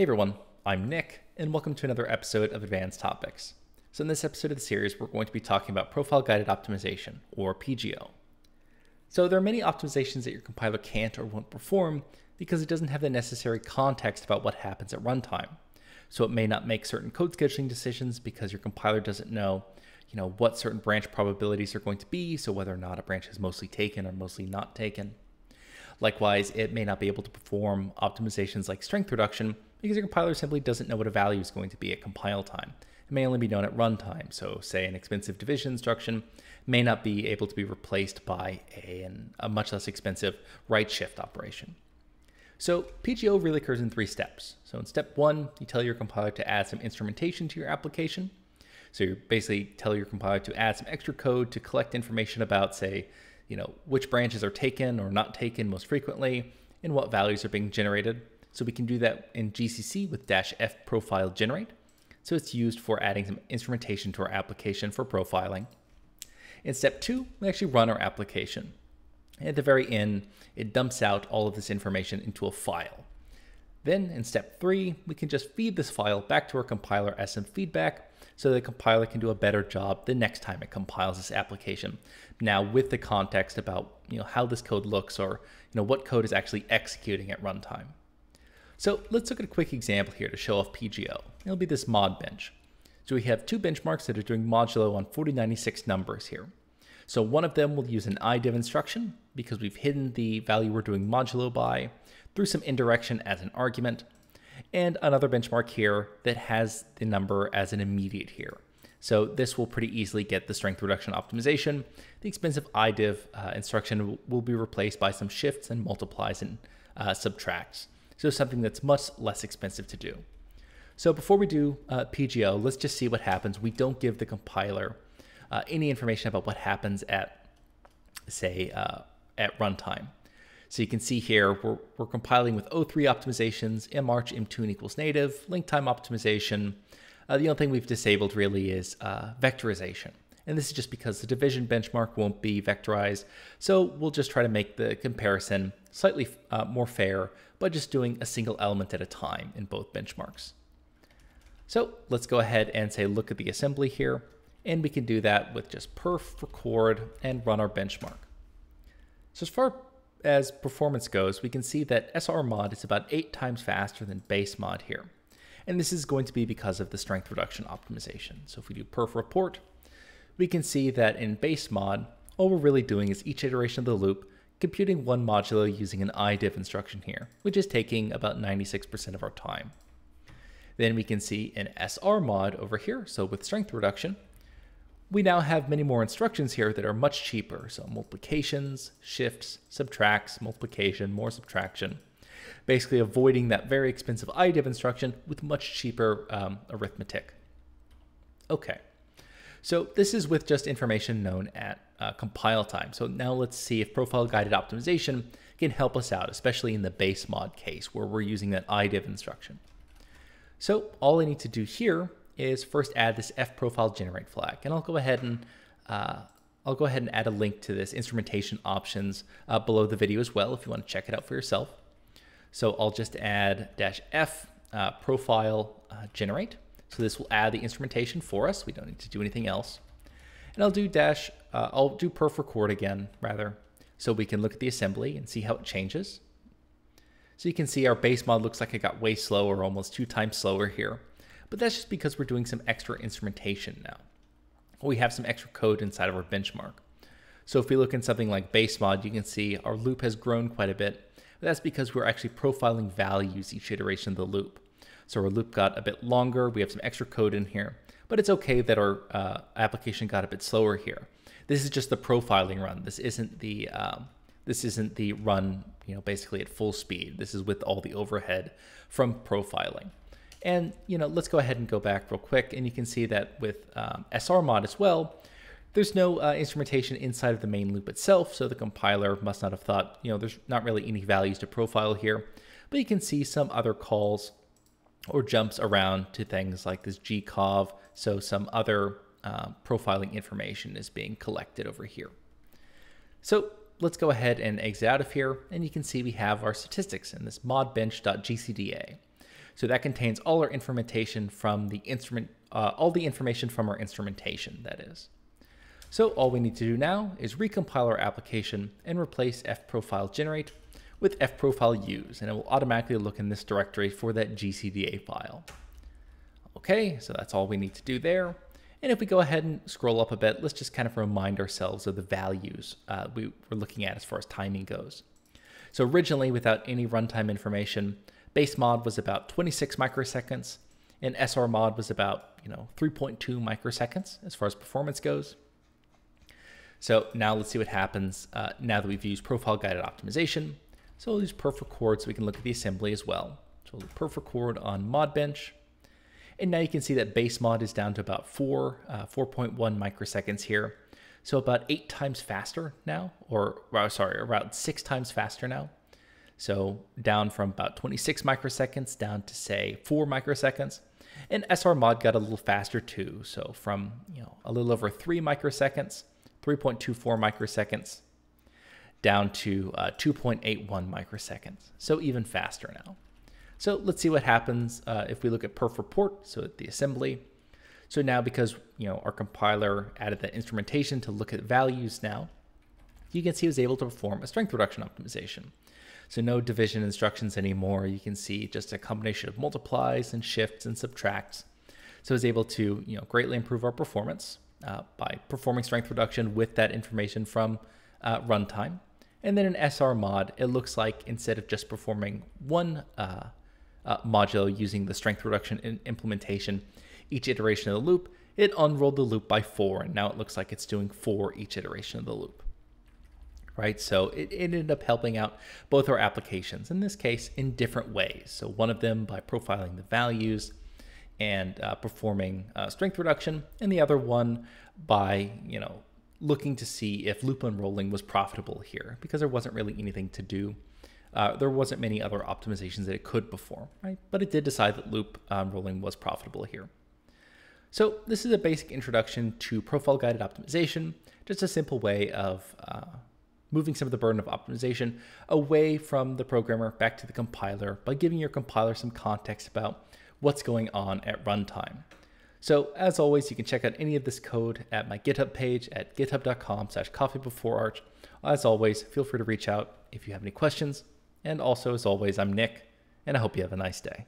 Hey everyone, I'm Nick, and welcome to another episode of Advanced Topics. So, in this episode of the series, we're going to be talking about profile guided optimization, or PGO. So, there are many optimizations that your compiler can't or won't perform because it doesn't have the necessary context about what happens at runtime. So, it may not make certain code scheduling decisions because your compiler doesn't know, you know, what certain branch probabilities are going to be, so whether or not a branch is mostly taken or mostly not taken. Likewise, it may not be able to perform optimizations like strength reduction because your compiler simply doesn't know what a value is going to be at compile time. It may only be known at runtime, so say an expensive division instruction may not be able to be replaced by a, an, a much less expensive right shift operation. So PGO really occurs in three steps. So in step one, you tell your compiler to add some instrumentation to your application. So you basically tell your compiler to add some extra code to collect information about, say, you know, which branches are taken or not taken most frequently, and what values are being generated. So we can do that in GCC with dash F profile generate. So it's used for adding some instrumentation to our application for profiling. In step two, we actually run our application. At the very end, it dumps out all of this information into a file. Then in step three, we can just feed this file back to our compiler as some feedback so the compiler can do a better job the next time it compiles this application. Now with the context about you know how this code looks or you know what code is actually executing at runtime. So let's look at a quick example here to show off PGO. It'll be this mod bench. So we have two benchmarks that are doing modulo on 4096 numbers here. So one of them will use an idiv instruction because we've hidden the value we're doing modulo by through some indirection as an argument, and another benchmark here that has the number as an immediate here. So this will pretty easily get the strength reduction optimization. The expensive idiv uh, instruction will be replaced by some shifts and multiplies and uh, subtracts. So something that's much less expensive to do. So before we do uh, PGO, let's just see what happens. We don't give the compiler uh, any information about what happens at, say, uh, at runtime. So you can see here, we're, we're compiling with O3 optimizations, march mtune equals native, link time optimization. Uh, the only thing we've disabled really is uh, vectorization. And this is just because the division benchmark won't be vectorized. So we'll just try to make the comparison slightly uh, more fair by just doing a single element at a time in both benchmarks. So let's go ahead and say look at the assembly here. And we can do that with just perf record and run our benchmark. So as far as performance goes, we can see that SR mod is about eight times faster than base mod here. And this is going to be because of the strength reduction optimization. So if we do perf report, we can see that in base mod, all we're really doing is each iteration of the loop computing one modulo using an idiv instruction here, which is taking about 96% of our time. Then we can see an SR mod over here, so with strength reduction, we now have many more instructions here that are much cheaper. So multiplications, shifts, subtracts, multiplication, more subtraction. Basically avoiding that very expensive idiv instruction with much cheaper um, arithmetic. Okay, so this is with just information known at uh, compile time. So now let's see if profile guided optimization can help us out, especially in the base mod case where we're using that idiv instruction. So all I need to do here is first add this f profile generate flag, and I'll go ahead and uh, I'll go ahead and add a link to this instrumentation options uh, below the video as well if you want to check it out for yourself. So I'll just add dash f uh, profile uh, generate. So this will add the instrumentation for us. We don't need to do anything else. And I'll do dash, uh, I'll do perf record again, rather, so we can look at the assembly and see how it changes. So you can see our base mod looks like it got way slower, almost two times slower here. But that's just because we're doing some extra instrumentation now. We have some extra code inside of our benchmark. So if we look in something like base mod, you can see our loop has grown quite a bit. But that's because we're actually profiling values each iteration of the loop. So our loop got a bit longer. We have some extra code in here, but it's okay that our uh, application got a bit slower here. This is just the profiling run. This isn't the um, this isn't the run, you know, basically at full speed. This is with all the overhead from profiling. And, you know, let's go ahead and go back real quick. And you can see that with um, SR mod as well, there's no uh, instrumentation inside of the main loop itself. So the compiler must not have thought, you know, there's not really any values to profile here. But you can see some other calls or jumps around to things like this gcov. So some other uh, profiling information is being collected over here. So let's go ahead and exit out of here. And you can see we have our statistics in this modbench.gcda. So that contains all our instrumentation from the instrument, uh, all the information from our instrumentation, that is. So all we need to do now is recompile our application and replace fprofile generate with fprofile use, and it will automatically look in this directory for that GCDA file. Okay, so that's all we need to do there. And if we go ahead and scroll up a bit, let's just kind of remind ourselves of the values uh, we were looking at as far as timing goes. So originally, without any runtime information, base mod was about 26 microseconds, and SR mod was about you know 3.2 microseconds as far as performance goes. So now let's see what happens uh, now that we've used profile guided optimization. So we'll use perf record so we can look at the assembly as well. So we'll perf record on mod bench. And now you can see that base mod is down to about 4, uh, 4.1 microseconds here. So about eight times faster now, or sorry, around six times faster now. So down from about 26 microseconds down to say four microseconds. And SR mod got a little faster too. So from you know a little over three microseconds, 3.24 microseconds, down to uh, 2.81 microseconds. So even faster now. So let's see what happens uh, if we look at perf report, so at the assembly. So now because you know our compiler added that instrumentation to look at values now, you can see it was able to perform a strength reduction optimization. So no division instructions anymore. You can see just a combination of multiplies and shifts and subtracts. So it's able to you know greatly improve our performance uh, by performing strength reduction with that information from uh, runtime. And then in SR mod, it looks like instead of just performing one uh, uh, using the strength reduction implementation each iteration of the loop, it unrolled the loop by four, and now it looks like it's doing four each iteration of the loop. Right, so it, it ended up helping out both our applications, in this case, in different ways. So one of them by profiling the values and uh, performing uh, strength reduction, and the other one by, you know, looking to see if loop unrolling was profitable here, because there wasn't really anything to do uh, there wasn't many other optimizations that it could perform, right? But it did decide that loop um, rolling was profitable here. So this is a basic introduction to profile guided optimization, just a simple way of uh, moving some of the burden of optimization away from the programmer back to the compiler by giving your compiler some context about what's going on at runtime. So as always, you can check out any of this code at my GitHub page at github.com slash coffeebeforearch. As always, feel free to reach out if you have any questions and also, as always, I'm Nick, and I hope you have a nice day.